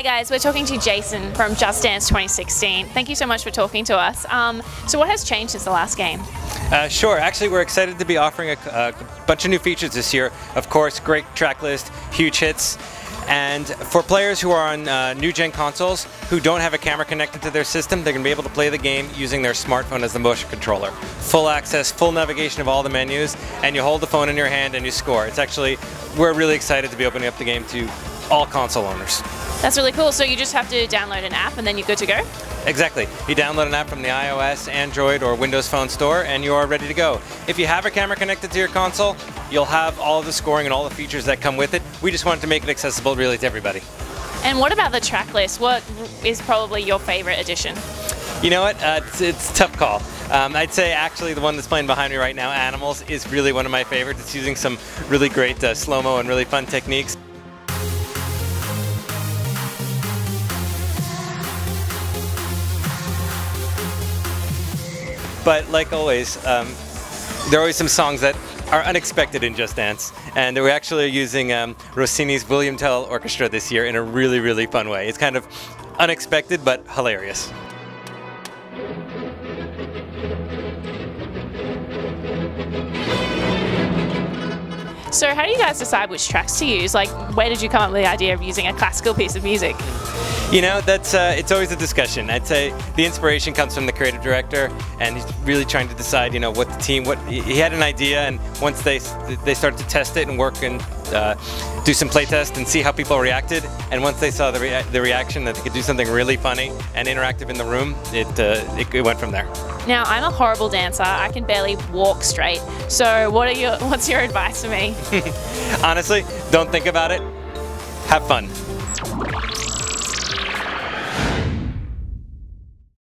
Hi guys, we're talking to Jason from Just Dance 2016. Thank you so much for talking to us. Um, so what has changed since the last game? Uh, sure, actually we're excited to be offering a, a, bunch of new features this year. Of course, great track list, huge hits, and for players who are on uh, new gen consoles who don't have a camera connected to their system, they're going to be able to play the game using their smartphone as the motion controller. Full access, full navigation of all the menus, and you hold the phone in your hand and you score. It's actually, we're really excited to be opening up the game to all console owners. That's really cool. So you just have to download an app and then you're good to go? Exactly. You download an app from the iOS, Android, or Windows Phone store, and you are ready to go. If you have a camera connected to your console, you'll have all the scoring and all the features that come with it. We just wanted to make it accessible really to everybody. And what about the track list? What is probably your favorite addition? You know what? Uh, it's, it's, a tough call. Um, I'd say actually the one that's playing behind me right now, Animals, is really one of my favorites. It's using some really great uh, slow-mo and really fun techniques. But like always, um, there are always some songs that are unexpected in Just Dance, and we're actually using um, Rossini's William Tell Orchestra this year in a really, really fun way. It's kind of unexpected but hilarious. So how do you guys decide which tracks to use? Like, where did you come up with the idea of using a classical piece of music? You know, that's uh, it's always a discussion. I'd say the inspiration comes from the creative director, and he's really trying to decide, you know, what the team, what he had an idea, and once they they started to test it and work and uh, do some playtest and see how people reacted, and once they saw the rea the reaction that they could do something really funny and interactive in the room, it, uh, it, it went from there. Now I'm a horrible dancer. I can barely walk straight. So what are your what's your advice for me? Honestly, don't think about it. Have fun.